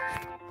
Bye.